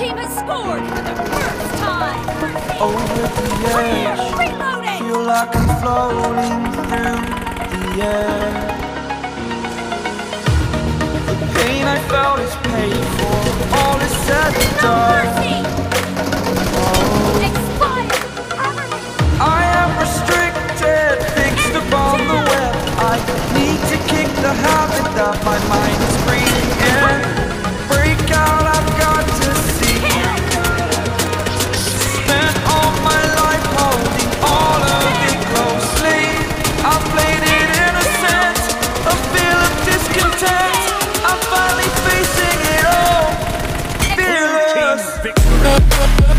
team has scored for the first time! Over the edge, feel like I'm floating through the air. The pain I felt is all is said and done. Oh. Expired. Need to kick the habit that my mind is victory.